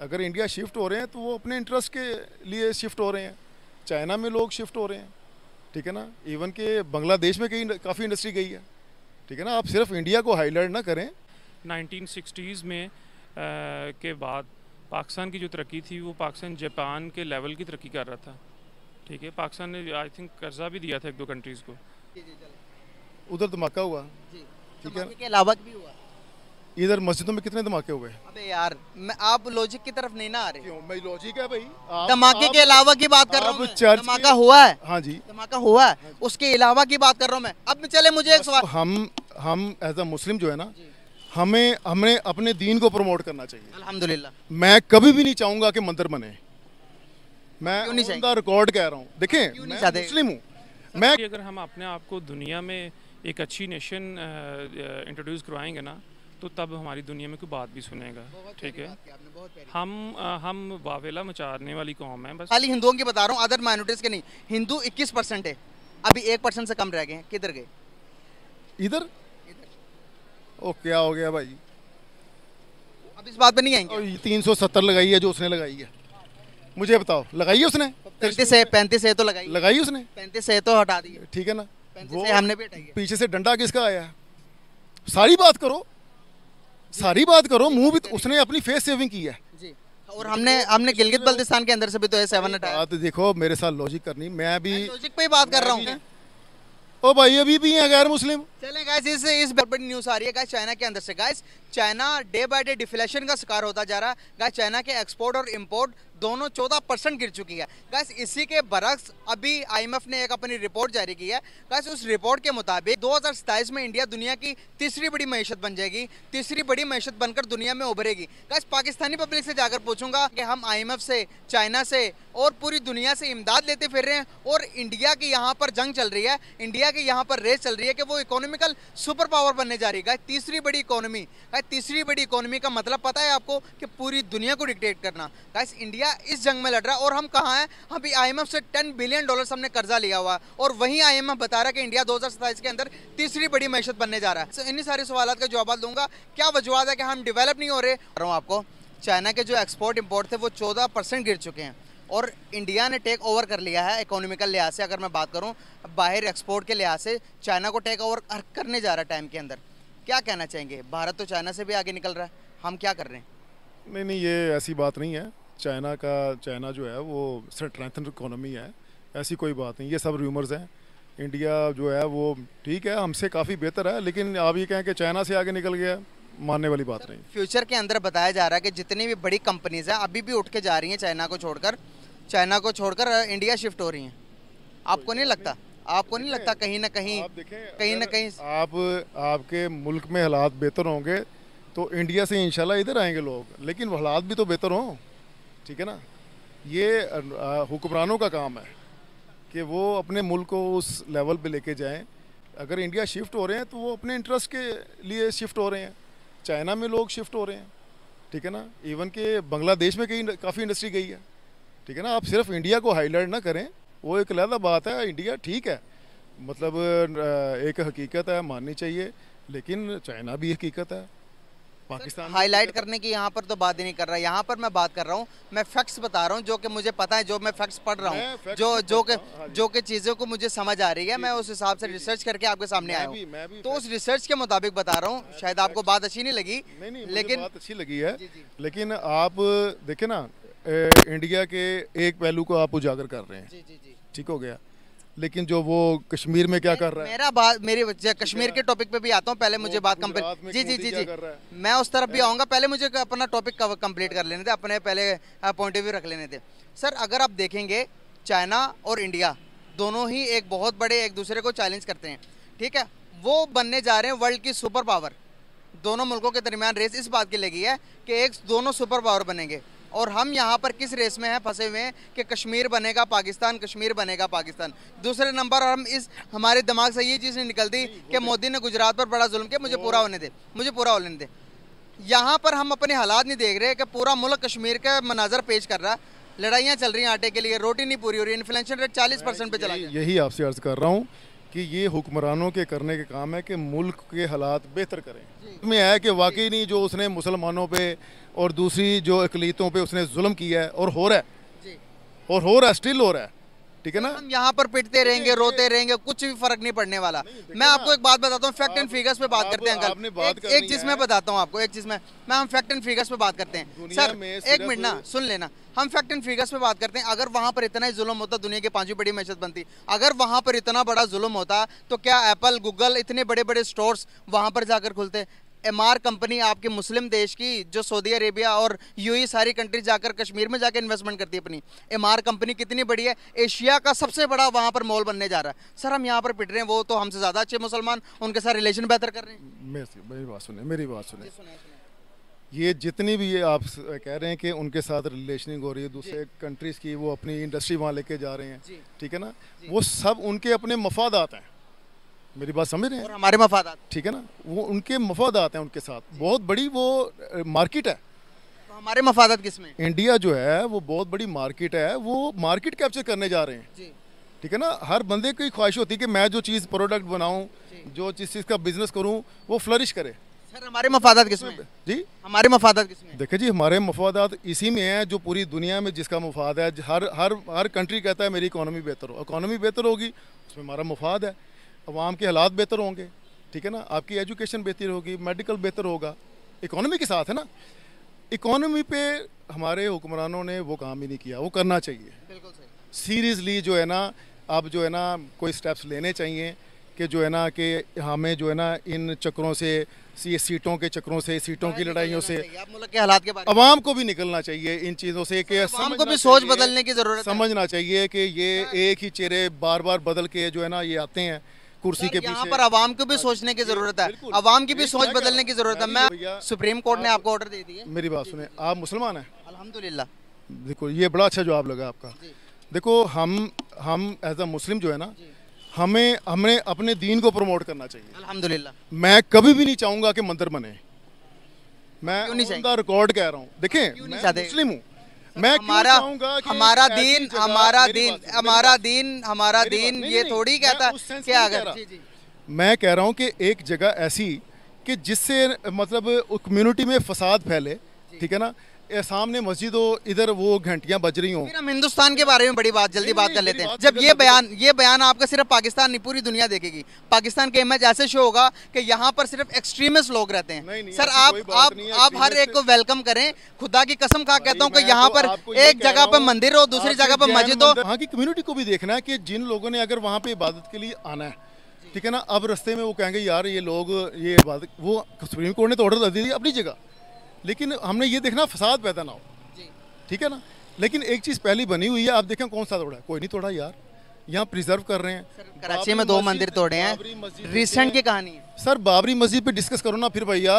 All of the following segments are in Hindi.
अगर इंडिया शिफ्ट हो रहे हैं तो वो अपने इंटरेस्ट के लिए शिफ्ट हो रहे हैं। चाइना में लोग शिफ्ट हो रहे हैं ठीक है ना? इवन के बांग्लादेश में कई काफ़ी इंडस्ट्री गई है ठीक है ना? आप सिर्फ़ इंडिया को हाईलाइट ना करें। 1960s में आ, के बाद पाकिस्तान की जो तरक्की थी वो पाकिस्तान जापान के लेवल की तरक्की कर रहा था ठीक है? पाकिस्तान ने आई थिंक कर्जा भी दिया था एक दो कंट्रीज़ को। उधर धमाका हुआ जी। ठीक है? के अलावा भी हुआ। इधर मस्जिदों में कितने धमाके हुए अबे यार मैं आप लॉजिक की तरफ़ नहीं ना आ रहे। क्यों? मैं लॉजिक है भाई। धमाके के अलावा की बात कर रहा हूँ मैं। धमाका हुआ है। हाँ जी। धमाका हुआ है। उसके अलावा की बात कर रहा हूँ मैं। अब चले मुझे एक सवाल। हम हम एज अ मुस्लिम जो है ना हमें हमें अपने दीन को प्रमोट करना चाहिए। अल्हम्दुलिल्लाह। मैं कभी भी नहीं चाहूँगा कि मंदिर बने। मैं रिकॉर्ड कह रहा हूँ। देखें मैं मुस्लिम हूँ। मैं अगर हम अपने आप को दुनिया में एक अच्छी नेशन इंट्रोड्यूस करवाएँगे ना तो तब हमारी दुनिया में कोई बात भी सुनेगा। ठीक है? हम अ, हम वावेला मचाने वाली कौम है बस। खाली हिंदुओं की बता रहा हूँ अदर माइनॉरिटीज के नहीं। हिंदू 21 परसेंट है। अभी एक परसेंट से कम रह गए हैं। किधर गए? इधर? ओ क्या हो गया भाई? अब इस बात पे नहीं आएँगे? तीन सौ सत्तर लगाई है जो उसने लगाई है। मुझे बताओ लगाई है उसने? पैंतीस है पैंतीस है तो लगाई। लगाई उसने? पैंतीस है तो हटा दी। ठीक है ना? है हमने भी पीछे से डंडा किसका आया? है सारी बात करो। सारी बात करो मुँह भी तो उसने अपनी फेस सेविंग की है। जी। और हमने हमने गिलगित बल्तिस्तान के अंदर से भी तो है सेवन हटाया। बात देखो मेरे साथ लॉजिक करनी मैं भी लॉजिक पे ही बात कर रहा हूँ ओ भाई अभी भी हैं गैर मुस्लिम चलें गाइस इस इस बड़ी न्यूज़ आ रही है गाइस चाइना के अंदर से। Guys China day by day deflation का शिकार होता जा रहा है। गाइस चाइना के एक्सपोर्ट और इंपोर्ट दोनों 14 परसेंट गिर चुकी है। गाइस इसी के बरक्स अभी आईएमएफ ने एक अपनी रिपोर्ट जारी की है। गाइस उस रिपोर्ट के मुताबिक 2027 में इंडिया दुनिया की तीसरी बड़ी मीशत बन जाएगी। तीसरी बड़ी मीशत बनकर दुनिया में उभरेगी। गाइस पाकिस्तानी पब्लिक से जाकर पूछूँगा कि हम आईएमएफ से चाइना से और पूरी दुनिया से इमदाद लेते फिर रहे हैं और इंडिया की यहाँ पर जंग चल रही है। इंडिया की यहाँ पर रेस चल रही है कि वो इकोनॉमिकल सुपर पावर बनने जा रही है। तीसरी बड़ी इकोनॉमी गाइस तीसरी बड़ी इकोनॉमी का मतलब पता है आपको कि पूरी दुनिया को डिक्टेट करना। गाइस इंडिया इस जंग में लड़ रहा है और हम कहाँ हैं? अभी आईएमएफ से 10 बिलियन डॉलर हमने कर्जा लिया हुआ और वहीं आईएमएफ बता रहा है कि इंडिया 2027 के अंदर तीसरी बड़ी मैशत बनने जा रहा है। So, इन्हीं सारे सवाल का जवाब दूँगा। क्या वजूहत है कि हम डेवलप नहीं हो रहा? आपको चाइना के जो एक्सपोर्ट इम्पोर्ट थे वो चौदह परसेंट गिर चुके हैं। और इंडिया ने टेक ओवर कर लिया है इकोनॉमिकल लिहाज से अगर मैं बात करूँ बाहर एक्सपोर्ट के लिहाज से चाइना को टेक ओवर करने जा रहा है टाइम के अंदर। क्या कहना चाहेंगे? भारत तो चाइना से भी आगे निकल रहा है। हम क्या कर रहे हैं? नहीं नहीं ये ऐसी बात नहीं है। चाइना का चाइना जो है वो स्ट्रेंथन इकोनॉमी है। ऐसी कोई बात नहीं ये सब र्यूमर्स हैं। इंडिया जो है वो ठीक है हमसे काफ़ी बेहतर है लेकिन आप ये कहें कि चाइना से आगे निकल गया मानने वाली बात नहीं। फ्यूचर के अंदर बताया जा रहा है कि जितनी भी बड़ी कंपनीज़ हैं अभी भी उठ के जा रही हैं चाइना को छोड़कर। चाइना को छोड़कर इंडिया शिफ्ट हो रही हैं। आपको नहीं लगता? आपको नहीं लगता कहीं ना कहीं आप देखें कहीं ना कहीं आप आपके मुल्क में हालात बेहतर होंगे तो इंडिया से इंशाल्लाह इधर आएँगे लोग। लेकिन हालात भी तो बेहतर हों ठीक है ना? ये हुक्मरानों का काम है कि वो अपने मुल्क को उस लेवल पे लेके जाएँ। अगर इंडिया शिफ्ट हो रहे हैं तो वो अपने इंटरेस्ट के लिए शिफ्ट हो रहे हैं। चाइना में लोग शिफ्ट हो रहे हैं ठीक है ना? इवन के बांग्लादेश में कई काफ़ी इंडस्ट्री गई है। ठीक है ना? आप सिर्फ़ इंडिया को हाईलाइट ना करें। वो एक अलहदा बात है इंडिया ठीक है। मतलब एक हकीकत है माननी चाहिए। लेकिन चाइना भी हकीकत है। पाकिस्तान हाईलाइट करने की यहाँ पर तो बात ही नहीं कर रहा यहाँ पर मैं बात कर रहा हूँ। मैं फैक्ट्स बता रहा हूँ जो कि मुझे पता है जो मैं फैक्ट्स पढ़ रहा हूँ। जो जो कि हूँ, जी। कि चीज़ों को मुझे समझ आ रही है। मैं उस हिसाब से रिसर्च करके आपके सामने आया हूँ। तो उस रिसर्च के मुताबिक बता रहा हूँ। शायद आपको बात अच्छी नहीं लगी लेकिन अच्छी लगी है। लेकिन आप देखे ना इंडिया के एक पहलू को आप उजागर कर रहे हैं। जी जी जी। ठीक हो गया। लेकिन जो वो कश्मीर में क्या कर रहा है? मेरा बात मेरी कश्मीर के टॉपिक पे भी आता हूँ पहले मुझे बात कंप्लीट जी जी जी जी? मैं उस तरफ़ भी आऊँगा पहले मुझे अपना टॉपिक कंप्लीट कर लेने थे अपने पहले पॉइंट ऑफ़ व्यू रख लेने थे सर अगर आप देखेंगे चाइना और इंडिया दोनों ही एक बहुत बड़े एक दूसरे को चैलेंज करते हैं ठीक है? वो बनने जा रहे हैं वर्ल्ड की सुपर पावर दोनों मुल्कों के दरमियान रेस इस बात की लगी है कि एक दोनों सुपर पावर बनेंगे। और हम यहाँ पर किस रेस में हैं? फंसे हुए हैं कि कश्मीर बनेगा पाकिस्तान कश्मीर बनेगा पाकिस्तान। दूसरे नंबर हम इस हमारे दिमाग से ये चीज़ नहीं निकलती कि मोदी ने गुजरात पर बड़ा जुल्म किया मुझे पूरा होने दे मुझे पूरा होने दे। यहाँ पर हम अपने हालात नहीं देख रहे कि पूरा मुल्क कश्मीर का मनाजर पेश कर रहा है। लड़ाइयाँ चल रही हैं आटे के लिए रोटी नहीं पूरी हो रही इन्फ्लेशन रेट चालीस परसेंट पर चला यही आपसे अर्ज़ कर रहा हूँ कि ये हुक्मरानों के करने के काम है कि मुल्क के हालात बेहतर करें। में है कि वाकई नहीं जो उसने मुसलमानों पे और दूसरी जो अकलीतों पे उसने जुल्म किया है और हो रहा है। और हो रहा है स्टिल हो रहा है। ठीक है ना? हम यहाँ पर पिटते रहेंगे रोते रहेंगे कुछ भी फ़र्क नहीं पड़ने वाला। मैं आपको एक बात बताता हूँ फैक्ट एंड फिगर्स पे बात करते हैं अंकल। एक, चीज़। मैं बताता हूँ आपको एक चीज़ में मैं हम फैक्ट एंड फिगर्स पे बात करते हैं। सर एक मिनट ना सुन लेना। हम फैक्ट एंड फिगर्स पे बात करते हैं अगर वहाँ पर इतना ही जुल्म होता दुनिया की पांचवी बड़ी मैशत बनती अगर वहाँ पर इतना बड़ा जुल्म होता तो क्या एप्पल गूगल इतने बड़े बड़े स्टोर्स वहाँ पर जाकर खुलते? एम कंपनी आपके मुस्लिम देश की जो सऊदी अरेबिया और यूएई सारी कंट्री जाकर कश्मीर में जाकर इन्वेस्टमेंट करती है अपनी। एम कंपनी कितनी बड़ी है? एशिया का सबसे बड़ा वहाँ पर मॉल बनने जा रहा है। सर हम यहाँ पर पिट रहे हैं वो तो हमसे ज़्यादा अच्छे मुसलमान उनके साथ रिलेशन बेहतर कर रहे हैं। मेरी मेरी बात सुने मेरी बात सुने ये जितनी भी ये आप कह रहे हैं कि उनके साथ रिलेशनिंग हो रही है दूसरे कंट्रीज़ की वो अपनी इंडस्ट्री वहाँ लेके जा रहे हैं ठीक है ना? वो सब उनके अपने मफादात हैं। मेरी बात समझ रहे हैं? और हमारे मफादात। ठीक है ना? वो उनके मफादात हैं उनके साथ। बहुत बड़ी वो मार्केट है। तो हमारे मफादात किसमें? इंडिया जो है वो बहुत बड़ी मार्केट है। वो मार्केट कैप्चर करने जा रहे हैं। ठीक है ना? हर बंदे की ख्वाहिश होती है कि मैं जो चीज़ प्रोडक्ट बनाऊँ जो। जिस चीज़ का बिज़नेस करूँ वो फ्लरिश करे। सर हमारे मफादात किसमें? जी? हमारे मफादात किसमें? देखिए जी हमारे मफादात इसी में हैं जो पूरी दुनिया में जिसका मफाद है। हर हर हर कंट्री कहता है मेरी इकोनॉमी बेहतर हो। इकोनॉमी बेहतर होगी उसमें हमारा मफाद है। अवाम के हालात बेहतर होंगे ठीक है ना? आपकी एजुकेशन बेहतर होगी मेडिकल बेहतर होगा। इकोनॉमी के साथ है ना? इकोनॉमी पे हमारे हुक्मरानों ने वो काम ही नहीं किया वो करना चाहिए। बिल्कुल सीरियसली जो है ना अब जो है ना कोई स्टेप्स लेने चाहिए कि जो है ना कि हमें जो है ना इन चक्रों से सी सीटों के चक्रों से सीटों की लड़ाइयों से के हालात के बारे में अवाम को भी निकलना चाहिए इन चीज़ों से कि अवाम को भी सोच बदलने की ज़रूरत समझना चाहिए कि ये एक ही चेहरे बार बार बदल के जो है ना ये आते हैं। कुर्सी के यहाँ पर अवाम को भी सोचने की ज़रूरत है। अवाम की भी सोच बदलने की ज़रूरत है। मैं मैं सुप्रीम कोर्ट ने आपको ऑर्डर दे दिए मेरी बात सुने आप मुसलमान हैं? अल्हम्दुलिल्लाह। देखो ये बड़ा अच्छा जवाब लगा आपका। देखो हम हम एज अ मुस्लिम जो है ना हमें हमें अपने दीन को प्रमोट करना चाहिए। अल्हम्दुलिल्लाह। मैं कभी भी नहीं चाहूँगा कि मंदिर बने। मैं रिकॉर्ड कह रहा हूँ। देखें मैं मुस्लिम हूँ। मैं क्यों हमारा हमारा दिन हमारा दिन हमारा दिन हमारा दिन ये थोड़ी कहता। उस sense कि में नहीं अगर? मैं कह रहा हूँ कि एक जगह ऐसी कि जिससे मतलब कम्युनिटी में फसाद फैले ठीक है ना? सामने मस्जिद हो इधर वो घंटियाँ बज रही हों। हम हिंदुस्तान के बारे में बड़ी बात जल्दी बात कर लेते हैं। जब ये बयान ये बयान आपका सिर्फ़ पाकिस्तान नहीं पूरी दुनिया देखेगी। पाकिस्तान के इमेज ऐसे शो होगा कि यहाँ पर सिर्फ़ एक्सट्रीमिस्ट लोग रहते हैं। नहीं, नहीं, सर आप आप आप हर एक को वेलकम करें। खुदा की कसम खा कहता हूँ कि यहाँ तो पर एक जगह पर मंदिर हो दूसरी जगह पर मस्जिद हो। वहाँ की कम्युनिटी को भी देखना है कि जिन लोगों ने अगर वहाँ पे इबादत के लिए आना है ठीक है ना? अब रस्ते में वो कहेंगे यार ये लोग ये इबादत वो सुप्रीम कोर्ट ने तो ऑर्डर दे दिया अपनी जगह। लेकिन हमने ये देखना फसाद पैदा ना हो। ठीक है ना? लेकिन एक चीज़ पहली बनी हुई है आप देखें कौन सा तोड़ा है? कोई नहीं तोड़ा यार। यहाँ प्रिजर्व कर रहे हैं। कराची में दो मंदिर तोड़े हैं। रिसेंट की कहानी है। सर बाबरी मस्जिद पे डिस्कस करो ना फिर भैया।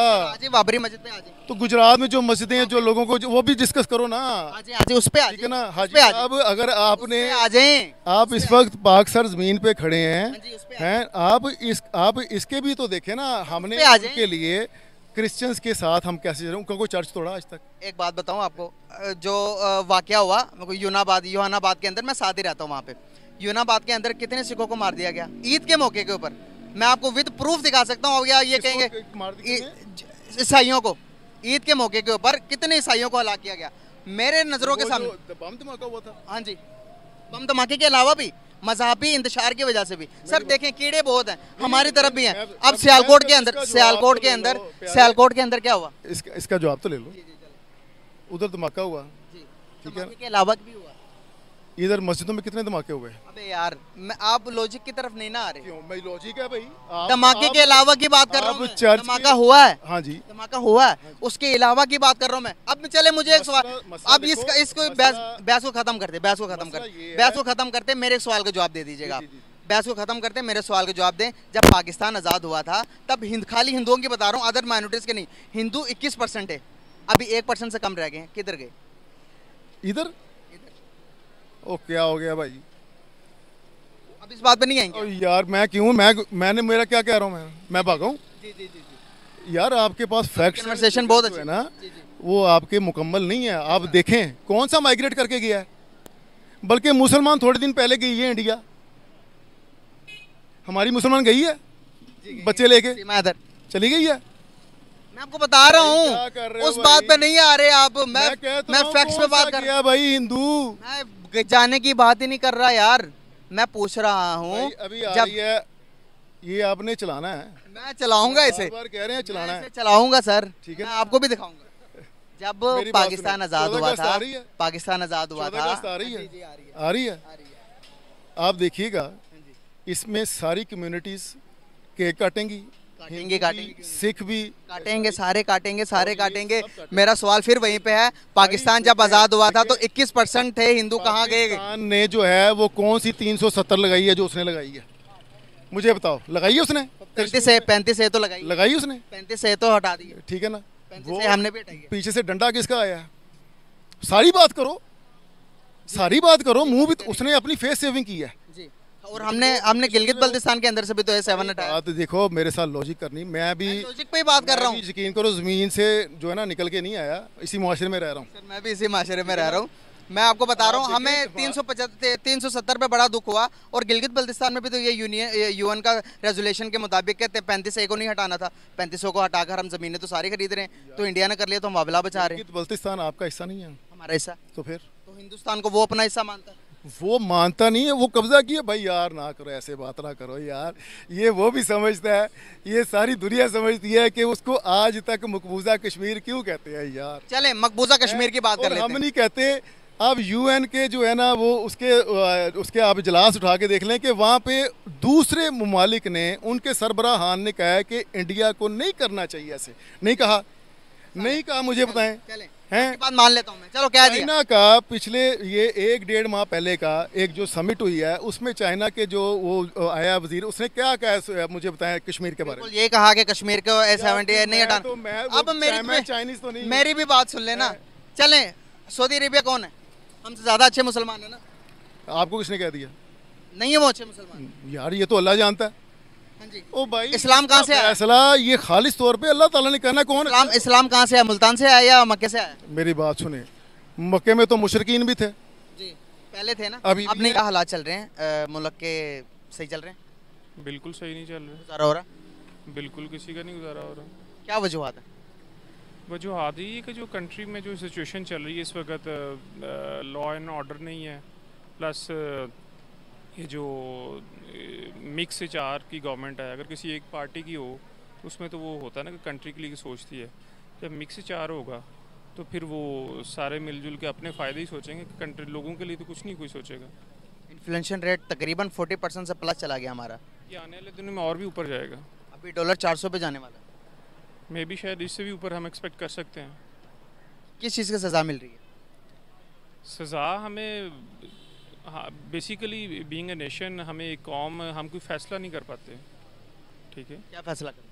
बाबरी मस्जिद पे आ जाए तो गुजरात में जो मस्जिदें हैं जो लोगों को जो- वो भी डिस्कस करो ना। आ जाए उस पे ठीक है ना? हाजी अब अगर आपने आ जाए आप इस वक्त पाक सर ज़मीन पे खड़े हैं हाँ हैं आप इस आप इसके भी तो देखे ना हमने आ लिए क्रिश्चियंस के साथ हम कैसे जा रहे हैं उनका कोई चर्च तोड़ा आज तक? एक बात बताऊँ आपको जो वाकया हुआ यूनाबाद योहानाबाद के अंदर मैं साथ ही रहता हूँ वहाँ पे। यूनाबाद के अंदर कितने सिखों को मार दिया गया? ईद के मौके के ऊपर। मैं आपको विद प्रूफ दिखा सकता हूँ या ये कहेंगे ईसाइयों को। ईद के मौके के ऊपर कितने ईसाइयों को हलाक किया गया? मेरे नज़रों के सामने। बम धमाका हुआ था। हाँ जी। बम धमाके के अलावा भी मजहबी इंतशार की वजह से भी। सर देखें कीड़े बहुत हैं हमारी तरफ़ भी हैं। अब सियालकोट के अंदर सियालकोट तो के अंदर सियालकोट के अंदर क्या हुआ? इसका इसका जवाब तो ले लो। उधर धमाका हुआ। ठीक है। के अलावा भी हुआ। इधर मस्जिदों में कितने धमाके हुए अबे यार मैं आप लॉजिक की तरफ़ नहीं ना आ रहे। क्यों? मैं लॉजिक है भाई। धमाके के अलावा की बात कर रहा हूँ धमाका हुआ है। हाँ जी। धमाका हुआ है। उसके अलावा की बात कर रहा हूँ मैं। अब चले मुझे एक सवाल। अब इसका इसको बहस को खत्म करते बहस को खत्म मसला कर बहस को खत्म करते मेरे सवाल का जवाब दे दीजिएगा। बहस को खत्म करते मेरे सवाल का जवाब दें। जब पाकिस्तान आज़ाद हुआ था तब हिंद खाली हिंदुओं की बता रहा हूँ अदर माइनॉरिटीज़ के नहीं। हिंदू 21 परसेंट है। अभी एक परसेंट से कम रह गए हैं। किधर गए? इधर ओ क्या हो गया भाई? अब इस बात पे नहीं आएँगे? ओ यार मैं क्यों? मैं मैंने मेरा क्या कह रहा हूँ मैं? मैं भागा हूँ? जी जी जी यार आपके पास फैक्ट्स Conversation बहुत अच्छी। है। ना जी, जी। वो आपके मुकम्मल नहीं है। आप देखें कौन सा माइग्रेट करके गया है? बल्कि मुसलमान थोड़े दिन पहले गई है इंडिया हमारी मुसलमान गई है? बच्चे लेके? चली गई है? मैं आपको बता रहा रहे हूँ उस बात पे नहीं आ रहे आप। मैं तो मैं फैक्ट्स पे बात कर किया भाई हिंदू? मैं जाने की बात ही नहीं कर रहा यार। मैं पूछ रहा हूँ अभी आ जब है ये आपने चलाना है। मैं चलाऊँगा इसे। बार कह रहे हैं चलाना है। चलाऊँगा सर। ठीक है। मैं आपको भी दिखाऊँगा। जब पाकिस्तान आज़ाद हुआ था है? पाकिस्तान आज़ाद हुआ था। है। आ रही है। आ रही है। आ रही है। आप देखिएगा इसमें सारी कम्युनिटीज केक काटेंगी। काटेंगे, काटेंगे। सिख भी काटेंगे सारे काटेंगे सारे काटेंगे। मेरा सवाल फिर वहीं पे है। पाकिस्तान जब आज़ाद हुआ था तो देखिए, 21 परसेंट थे हिंदू कहाँ गए? ने जो है वो कौन सी 370 लगाई है जो उसने लगाई है? मुझे बताओ लगाई है उसने? पैंतीस से पैंतीस से तो लगाई लगाई उसने? पैंतीस से तो हटा दी ठीक है ना? से हमने भी पीछे से डंडा किसका आया? है सारी बात करो। सारी बात करो मुँह भी तो उसने अपनी फेस सेविंग की है। और हमने हमने गिलगित बल्तिस्तान के अंदर से भी तो है सेवन हटाया बात देखो मेरे साथ लॉजिक करनी। मैं भी लॉजिक पे ही बात कर रहा हूँ। यकीन करो ज़मीन से जो है ना निकल के नहीं आया। इसी माशरे में रह रहा हूँ। मैं भी इसी माशरे में रह रहा हूँ। मैं आपको बता रहा हूँ हमें तीन सौ पचहत्तर तीन सौ सत्तर पे बड़ा दुख हुआ। और गिलगित बल्तिस्तान में भी तो ये यूनियन यूएन का रेजोल्यूशन के मुताबिक कहते पैंतीस ए को नहीं हटाना था। पैंतीस को हटाकर हम जमीनें तो सारी खरीद रहे हैं। तो इंडिया ने कर लिया तो हम वाबला बचा रहे हैं। बल्तिस्तान आपका हिस्सा नहीं है। हमारा हिस्सा। तो फिर? तो हिंदुस्तान को वो अपना हिस्सा मानता है। वो मानता नहीं है वो कब्जा किया। भाई यार ना करो ऐसे बात ना करो यार। ये वो भी समझता है ये सारी दुनिया समझती है कि उसको आज तक मकबूजा कश्मीर क्यों कहते हैं यार? चले मकबूजा कश्मीर की बात कर लेते हम नहीं कहते अब यूएन के जो है ना वो उसके उसके आप इजलास उठा के देख लें कि वहाँ पे दूसरे ममालिक ने उनके सरबराहान ने कहा है कि इंडिया को नहीं करना चाहिए ऐसे। नहीं कहा? नहीं कहा मुझे बताएँ। चले। हैं? बात मान लेता हूँ मैं। चलो कह चाइना का पिछले ये एक डेढ़ माह पहले का एक जो समिट हुई है उसमें चाइना के जो वो आया वज़ीर उसने क्या कहा मुझे बताया कश्मीर के बारे में? ये कहा कि कश्मीर को सेवेंटी तो नहीं मैं तो- मैं हटाना अब मेरी चाइनीज़ तो नहीं मेरी भी बात सुन लेना। चले सऊदी अरेबिया कौन है? हमसे ज़्यादा अच्छे मुसलमान है ना। आपको किसने कह दिया? नहीं है वो अच्छे मुसलमान। यार ये तो अल्लाह जानता है। ओ भाई इस्लाम कहाँ से आया? फैसला ये खालिस तौर पे अल्लाह ताला ने करना कौन इस्लाम इस्लाम कहाँ से आया? मुल्तान से आया या मक्के से आया? मेरी बात सुने मक्के में तो मुशरकिन भी थे। जी पहले थे ना? अभी नहीं है। हालात चल रहे हैं? मुल्क के सही चल रहे हैं? बिल्कुल सही नहीं चल रहा। गुजारा हो रहा? बिल्कुल किसी का नहीं गुजारा हो रहा। क्या वजूहत है? वजूहत ये है कि जो कंट्री में जो सिचुएशन चल रही है इस वक्त लॉ एंड ऑर्डर नहीं है। प्लस ये जो मिक्स एच आर की गवर्नमेंट है अगर किसी एक पार्टी की हो तो उसमें तो वो होता है ना कि कंट्री के लिए सोचती है। जब मिक्स एच आर होगा तो फिर वो सारे मिलजुल के अपने फ़ायदे ही सोचेंगे कि कंट्री लोगों के लिए तो कुछ नहीं कोई सोचेगा। इन्फ्लेशन रेट तकरीबन फोर्टी परसेंट से प्लस चला गया हमारा। ये आने वाले दिनों में और भी ऊपर जाएगा। अभी डॉलर चार सौ पे जाने वाला है। मे भी शायद इससे भी ऊपर हम एक्सपेक्ट कर सकते हैं। किस चीज़ की सज़ा मिल रही है? सज़ा हमें हाँ बेसिकली बीइंग ए नेशन हमें एक कॉम हम कोई फैसला नहीं कर पाते। ठीक है? क्या फैसला करें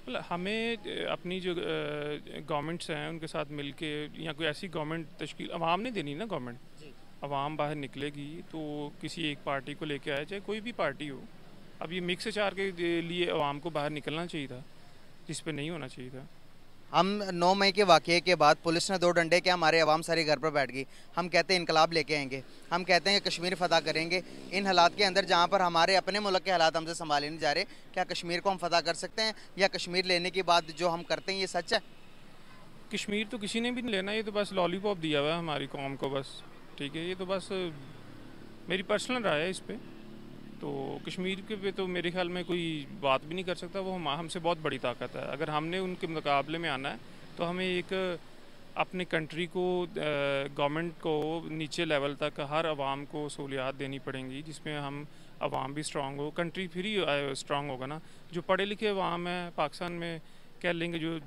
मतलब हमें अपनी जो गवर्नमेंट्स हैं उनके साथ मिल के या कोई ऐसी गवर्नमेंट तश्कील अवाम ने देनी ना गवर्नमेंट अवाम बाहर निकलेगी तो किसी एक पार्टी को लेके आए चाहे कोई भी पार्टी हो। अब ये मिक्स चार के लिए अवाम को बाहर निकलना चाहिए था जिस पे नहीं होना चाहिए था। हम 9 मई के वाक़े के बाद पुलिस ने दो डंडे के हमारे आवाम सारी घर पर बैठ गई। हम कहते हैं, इनकलाब लेके आएँगे। हम कहते हैं कि कश्मीर फतह करेंगे। इन हालात के अंदर जहाँ पर हमारे अपने मुल्क के हालात हमसे संभाले नहीं जा रहे, क्या कश्मीर को हम फतह कर सकते हैं? या कश्मीर लेने के बाद जो हम करते हैं, ये सच है? कश्मीर तो किसी ने भी नहीं लेना, ये तो बस लॉलीपॉप दिया हुआ है हमारी कौम को बस। ठीक है, ये तो बस मेरी पर्सनल राय है इस पे। तो कश्मीर के पे तो मेरे ख्याल में कोई बात भी नहीं कर सकता। वो हम हमसे बहुत बड़ी ताकत है। अगर हमने उनके मुकाबले में आना है तो हमें एक अपने कंट्री को गवर्नमेंट को नीचे लेवल तक हर आवाम को सहूलियात देनी पड़ेंगी जिसमें हम आवाम भी स्ट्रांग हो। कंट्री फिर ही स्ट्रांग होगा ना। जो पढ़े लिखे आवाम है पाकिस्तान में कह लेंगे जो अ,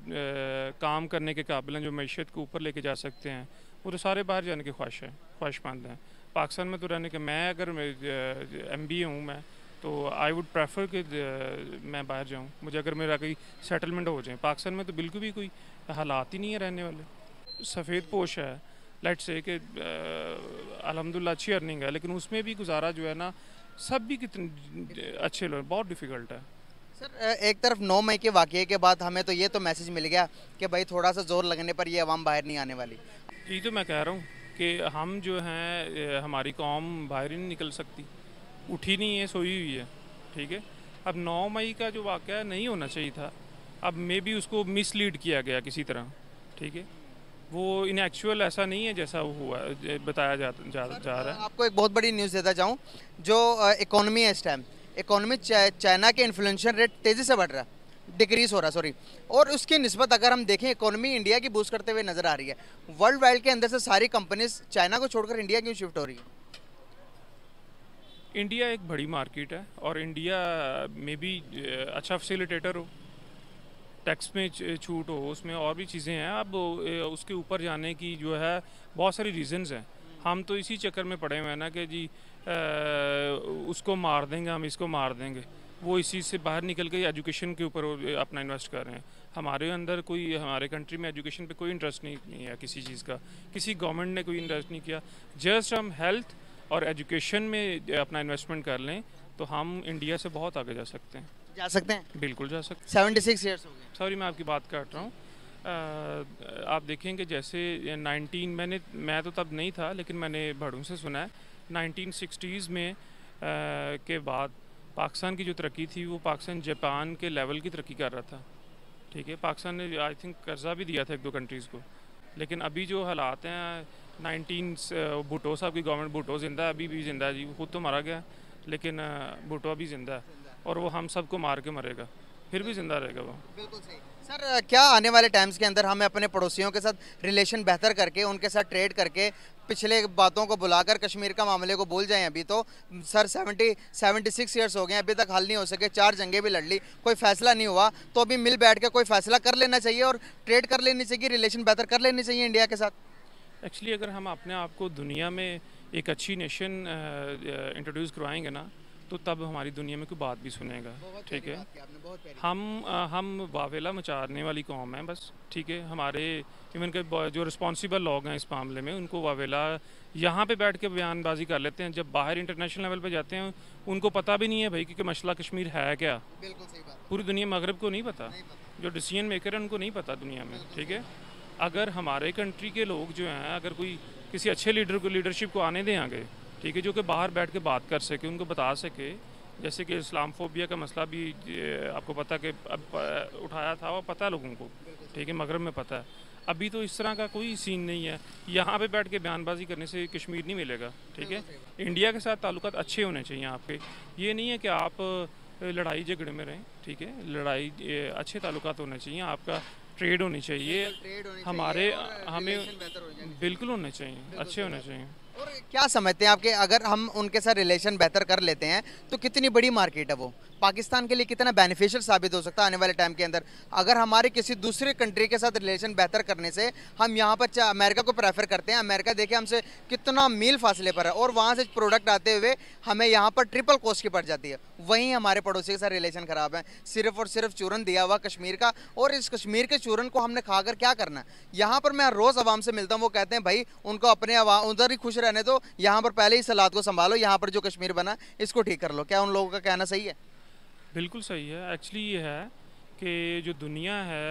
काम करने के काबिल हैं जो मीशत को ऊपर लेके जा सकते हैं वो तो सारे बाहर जाने की ख्वाहिश है ख्वाहिशमंद हैं। पाकिस्तान में तो रहने के मैं अगर एम बी ए हूँ मैं तो आई वुड प्रेफर कि मैं बाहर जाऊँ। मुझे अगर मेरा कोई सेटलमेंट हो जाए पाकिस्तान में तो बिल्कुल भी कोई हालात ही नहीं है रहने वाले। सफ़ेद पोश है लेट से कि अलहमदिल्ला अच्छी अर्निंग है लेकिन उसमें भी गुजारा जो है ना सब भी कितने अच्छे लोग बहुत डिफ़िकल्ट है। सर एक तरफ़ नौ मई के वाक़े के बाद हमें तो ये तो मैसेज मिल गया कि भाई थोड़ा सा ज़ोर लगने पर ये अवाम बाहर नहीं आने वाली। यही तो मैं कह रहा हूँ। कि हम जो हैं हमारी कौम बाहर ही नहीं निकल सकती। उठी नहीं है सोई हुई है ठीक है? अब 9 मई का जो वाक़ नहीं होना चाहिए था अब मे बी उसको मिसलीड किया गया किसी तरह ठीक है? वो इन एक्चुअल ऐसा नहीं है जैसा वो हुआ बताया जा, जा, जा रहा है। आपको एक बहुत बड़ी न्यूज़ देता चाहूँ जो इकोनॉमी है इस टाइम इकोनॉमी चाइना के इन्फ्लेशन रेट तेज़ी से बढ़ रहा है। डिक्रीज हो रहा सॉरी और उसकी नस्बत अगर हम देखें इकोनॉमी इंडिया की बूस्ट करते हुए नज़र आ रही है। वर्ल्ड वाइड के अंदर से सारी कंपनीज़ चाइना को छोड़कर इंडिया क्यों शिफ्ट हो रही है? इंडिया एक बड़ी मार्केट है और इंडिया में भी अच्छा फैसिलिटेटर हो। टैक्स में छूट हो उसमें और भी चीज़ें हैं। अब उसके ऊपर जाने की जो है बहुत सारी रीजंस हैं। हम तो इसी चक्कर में पड़े हुए हैं ना कि जी आ, उसको मार देंगे हम इसको मार देंगे। वो इसी से बाहर निकल के एजुकेशन के ऊपर अपना इन्वेस्ट कर रहे हैं। हमारे अंदर कोई हमारे कंट्री में एजुकेशन पे कोई इंटरेस्ट नहीं, नहीं है किसी चीज़ का। किसी गवर्नमेंट ने कोई इंटरेस्ट नहीं किया। जस्ट हम हेल्थ और एजुकेशन में अपना इन्वेस्टमेंट कर लें तो हम इंडिया से बहुत आगे जा सकते हैं। जा सकते हैं? बिल्कुल जा सकते हैं। सेवेंटी सिक्स ईयर्स हो गए। सॉरी मैं आपकी बात काट रहा हूँ। आप देखेंगे जैसे 19 मैंने मैं तो तब नहीं था लेकिन मैंने बड़ों से सुना है। नाइनटीन सिक्सटीज़ में आ, के बाद पाकिस्तान की जो तरक्की थी, वो पाकिस्तान जापान के लेवल की तरक्की कर रहा था। ठीक है, पाकिस्तान ने आई थिंक कर्जा भी दिया था एक दो कंट्रीज़ को। लेकिन अभी जो हालात हैं, नाइनटीन भुटो साहब की गवर्नमेंट भुटो ज़िंदा अभी भी ज़िंदा जी। खुद तो मारा गया, लेकिन भुटो अभी ज़िंदा है। और वो हम सबको मार के मरेगा, फिर भी ज़िंदा रहेगा वो। बिल्कुल सही। सर, क्या आने वाले टाइम्स के अंदर हमें अपने पड़ोसियों के साथ रिलेशन बेहतर करके, उनके साथ ट्रेड करके, पिछले बातों को बुलाकर कश्मीर का मामले को बोल जाएँ? अभी तो sir seventy seventy six years हो गए अभी तक हल नहीं हो सके, चार जंगे भी लड़ ली, कोई फैसला नहीं हुआ तो अभी मिल बैठ के कोई फैसला कर लेना चाहिए और ट्रेड कर लेनी चाहिए रिलेशन बेहतर कर लेनी चाहिए इंडिया के साथ। एक्चुअली अगर हम अपने आप को दुनिया में एक अच्छी नेशन इंट्रोड्यूस करवाएँगे ना तो तब हमारी दुनिया में कोई बात भी सुनेगा ठीक है? हम हम वावेला मचाने वाली कौम है बस ठीक है? हमारे इवन के जो रिस्पॉन्सिबल लोग हैं इस मामले में उनको वावेला यहाँ पे बैठ के बयानबाजी कर लेते हैं। जब बाहर इंटरनेशनल लेवल पे जाते हैं उनको पता भी नहीं है भाई कि मसला कश्मीर है क्या? पूरी दुनिया मगरब को नहीं पता? जो डिसीज़न मेकर है उनको नहीं पता दुनिया में ठीक है? अगर हमारे कंट्री के लोग जो हैं अगर कोई किसी अच्छे लीडर को लीडरशिप को आने दें आगे ठीक है जो कि बाहर बैठ के बात कर सके उनको बता सके। जैसे कि इस्लाम फोबिया का मसला भी आपको पता कि अब उठाया था वो पता है लोगों को ठीक है मगरब में पता है। अभी तो इस तरह का कोई सीन नहीं है। यहाँ पे बैठ के बयानबाजी करने से कश्मीर नहीं मिलेगा ठीक है? इंडिया के साथ ताल्लुक अच्छे होने चाहिए आपके। ये नहीं है कि आप लड़ाई झगड़े में रहें ठीक है? लड़ाई अच्छे ताल्लुक होने चाहिए आपका ट्रेड होनी चाहिए। हमारे हमें बिल्कुल होने चाहिए अच्छे होने चाहिए। और क्या समझते हैं आपके अगर हम उनके साथ रिलेशन बेहतर कर लेते हैं तो कितनी बड़ी मार्केट है वो? पाकिस्तान के लिए कितना बेनिफिशियल साबित हो सकता है आने वाले टाइम के अंदर? अगर हमारे किसी दूसरे कंट्री के साथ रिलेशन बेहतर करने से, हम यहाँ पर अमेरिका को प्रेफर करते हैं। अमेरिका देखिए हमसे कितना मील फासले पर है और वहाँ से प्रोडक्ट आते हुए हमें यहाँ पर ट्रिपल कॉस्ट की पड़ जाती है। वहीं हमारे पड़ोसी के साथ रिलेशन खराब है। सिर्फ़ और सिर्फ़ चूरन दिया हुआ कश्मीर का और इस कश्मीर के चूरन को हमने खाकर क्या करना है? यहाँ पर मैं रोज़ आवाम से मिलता हूँ, वो कहते हैं, भाई, उनको अपने उधर ही खुश रहने दो, यहाँ पर पहले ही सलाद को संभालो, यहाँ पर जो कश्मीर बना, इसको ठीक कर लो। क्या उन लोगों का कहना सही है? बिल्कुल सही है। एक्चुअली ये है कि जो दुनिया है